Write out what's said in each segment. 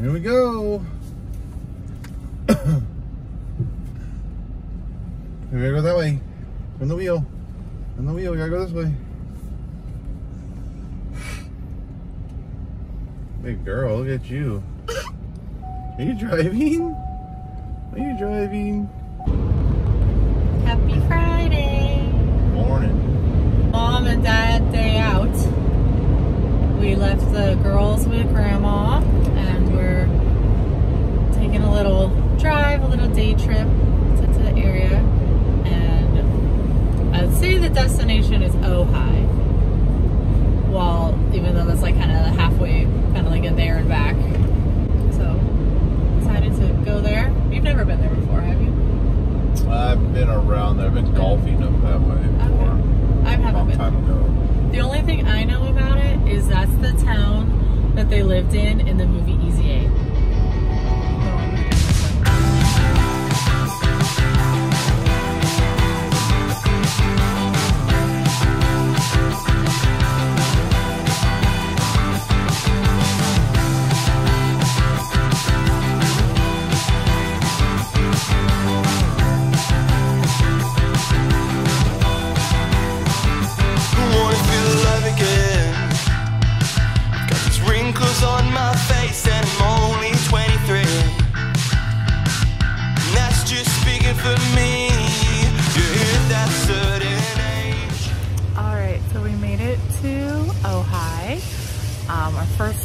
Here we go. we gotta go that way. Turn the wheel. Turn the wheel. We gotta go this way. Big girl, look at you. Are you driving? Are you driving? Happy Friday. Morning. Mom and Dad day out. We left the girls with Grandma and we're taking a little drive, a little day trip to, to the area. And I'd say the destination is Ojai. Well, even though that's like kind of halfway,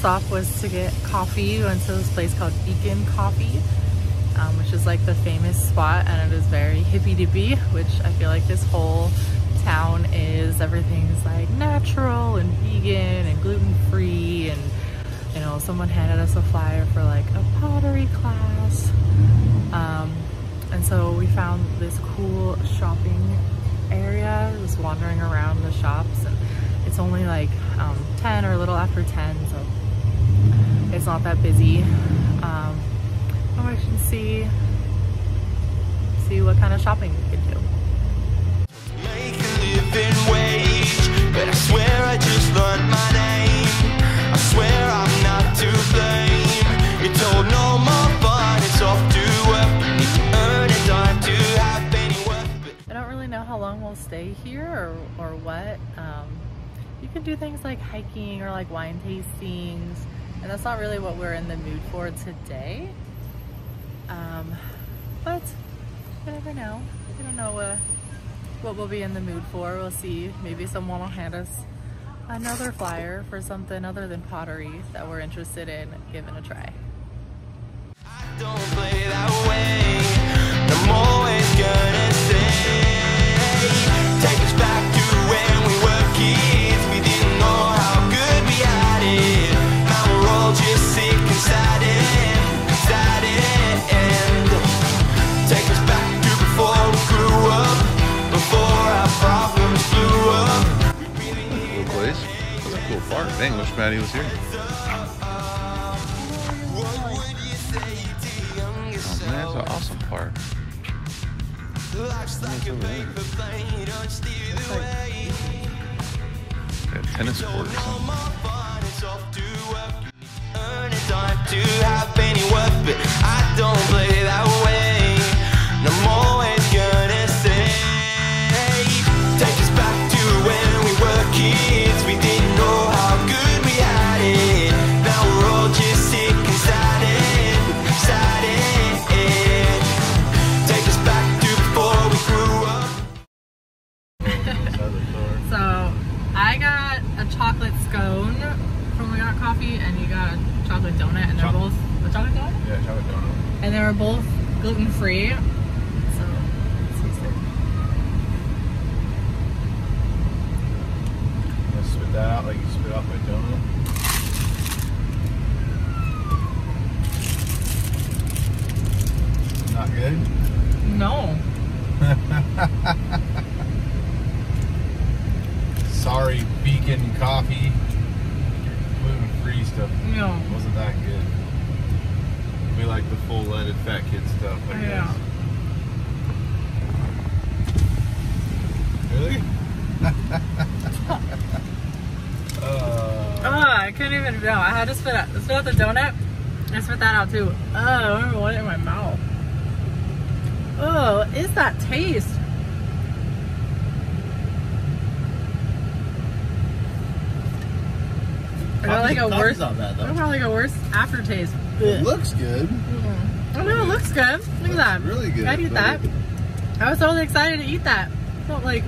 stop was to get coffee. We went to this place called Beacon Coffee, um, which is like the famous spot, and it is very hippy dippy, which I feel like this whole town is. Everything's like natural and vegan and gluten free, and you know, someone handed us a flyer for like a pottery class. Um, and so we found this cool shopping area, just wandering around the shops. And it's only like um, 10 or a little after 10, so it's not that busy. Um, and we can see see what kind of shopping we could do. Make a living wage. But I swear I just learned my name. I swear I'm not to blame. You're no more fun, it's off to work. Need to earn a dime to have any worth. But I don't really know how long we'll stay here or, or what. Um, you can do things like hiking or like wine tastings, and that's not really what we're in the mood for today. Um, but you never know. We don't know uh, what we'll be in the mood for. We'll see. Maybe someone will hand us another flyer for something other than pottery that we're interested in giving a try. I don't play that way. I'm always gonna say, was here. What would you say to your youngest Oh, man, that's an awesome park. Life's like a paper plane, don't steer the way. Got a tennis court or something. more fun, it's off to. Earn a dime to have any worth, but I don't play that way. Both gluten free. So let's taste it. I'm gonna spit that out like you spit out my donut. Not good. No, Sorry, Beacon Coffee. Gluten free stuff no. wasn't that good. We like the full leaded fat kid stuff. I Yeah. guess. Really? uh, Oh, I couldn't even know. I had to spit out spit out the donut. I spit that out too. Oh, I don't want it in my mouth. Oh, is that taste? I got like a Coffee's worse. not bad I though. got like a worse aftertaste. It looks good. Oh know it looks good. Look at that. Really good. I'd eat that. I was totally excited to eat that. Felt like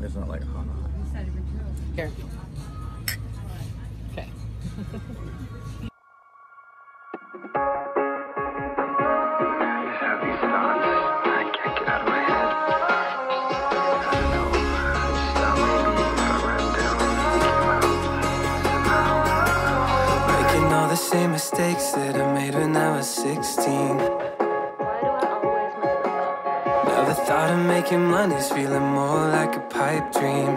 It's not like hot. hot. Here. Okay. have these thoughts I can't get out of my head. I don't know. I just thought maybe if I write them down, they came out somehow. Making all the same mistakes that I made when I was 16. Never thought of making money's feeling more like a pipe dream.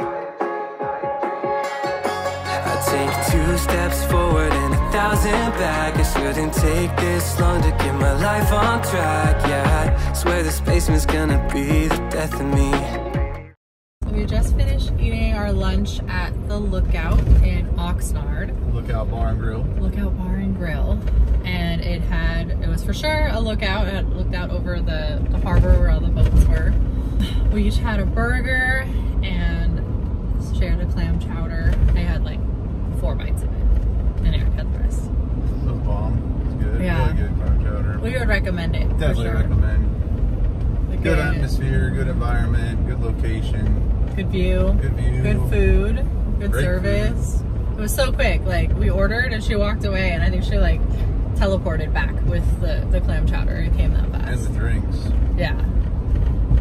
I take two steps forward and a thousand back. It shouldn't take this long to get my life on track. Yeah, I swear this basement's gonna be the death of me. Lunch at the Lookout in Oxnard. Lookout Bar and Grill. Lookout Bar and Grill. And it had, it was for sure a lookout. It looked out over the, the harbor where all the boats were. We each had a burger and shared a clam chowder. I had like four bites of it. And Eric had the rest. It was bomb. It's good. Yeah. Really good clam chowder. We would recommend it. Definitely sure. recommend. Good uh, atmosphere, good environment, good location, Good view. good view. Good food. Good Great service. It was so quick. Like we ordered and she walked away and I think she like teleported back with the, the clam chowder. It came that fast. And the drinks, Yeah.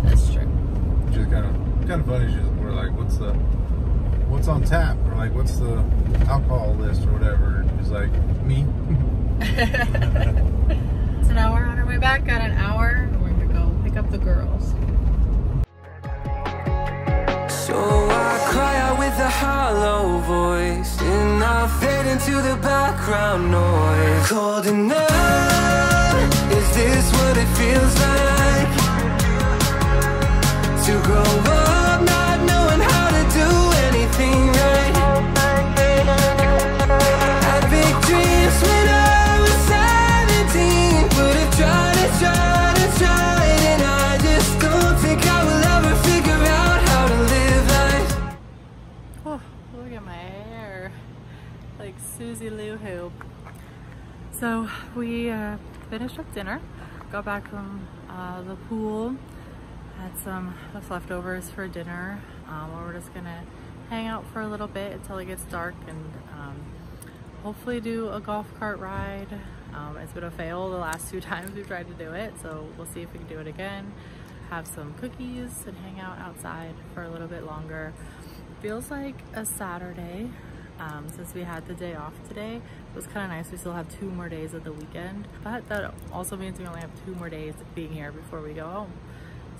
That's true. which is kind of kind of funny. She's, we're like, what's the what's on tap? Or like, what's the alcohol list or whatever? She's like, me. So now we're on our way back. Got an into the background noise Cold enough Is this what it feels like? To grow So we uh, finished up dinner. Got back from uh, the pool. Had some leftovers for dinner. Um, we're just gonna hang out for a little bit until it gets dark and um, hopefully do a golf cart ride. Um, it's been a fail the last two times we've tried to do it, so we'll see if we can do it again. Have some cookies and hang out outside for a little bit longer. Feels like a Saturday um, since we had the day off today. It was kind of nice. We still have two more days of the weekend, but that also means we only have two more days being here before we go home.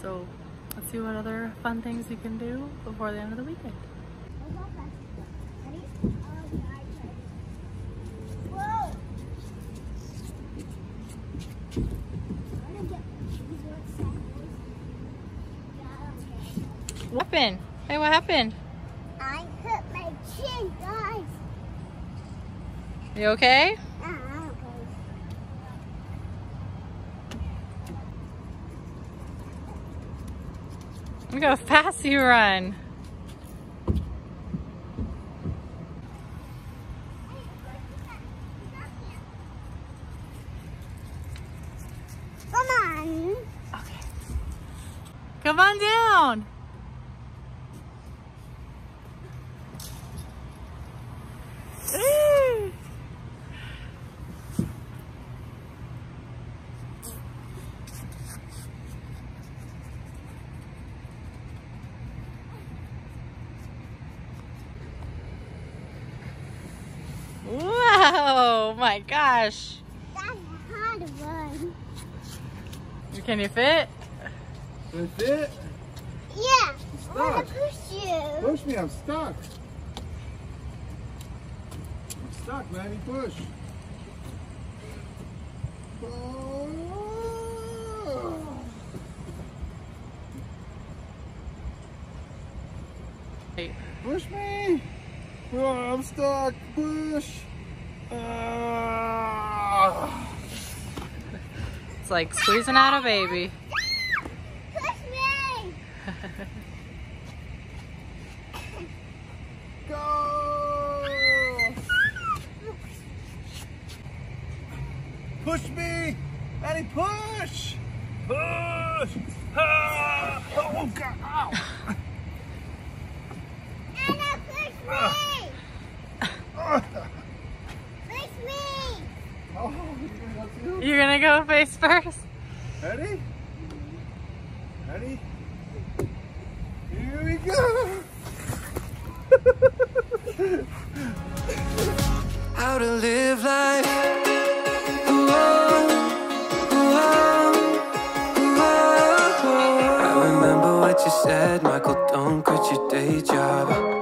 So let's see what other fun things we can do before the end of the weekend. What happened? Hey, what happened? You okay? Look how fast you run. Come on. Okay. Come on down. Ooh. Whoa, my gosh. That's a hard one. Can you fit? That's it. Yeah. I Stuck. want to push you. Push me, I'm stuck. I'm stuck, man. You push. Oh. Push me. Oh, I'm stuck. Push. It's like squeezing out a baby. Push me. Go. Push me. Maddie, push. Push. Ah. Oh, God. face first. Ready? Ready? Here we go. How to live life. I remember what you said, Michael, don't quit your day job.